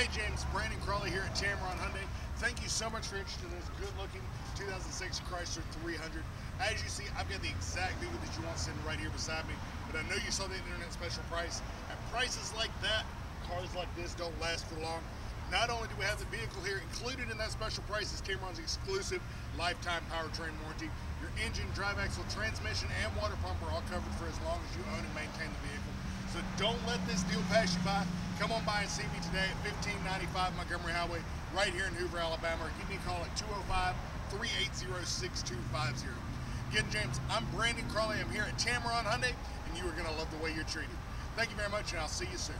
Hey James, Brandon Crawley here at Tameron Hyundai. Thank you so much for interested in this good-looking 2006 Chrysler 300. As you see, I've got the exact vehicle that you want sitting right here beside me, but I know you saw the internet special price. At prices like that, cars like this don't last for long. Not only do we have the vehicle here, included in that special price is Tameron's exclusive lifetime powertrain warranty. Your engine, drive axle, transmission, and water pump are all covered for as long as you own and maintain the vehicle. So don't let this deal pass you by. Come on by and see me today at 1595 Montgomery Highway, right here in Hoover, Alabama, or give me a call at 205-380-6250. Again, James, I'm Brandon Crawley. I'm here at Tameron Hyundai, and you are going to love the way you're treated. Thank you very much, and I'll see you soon.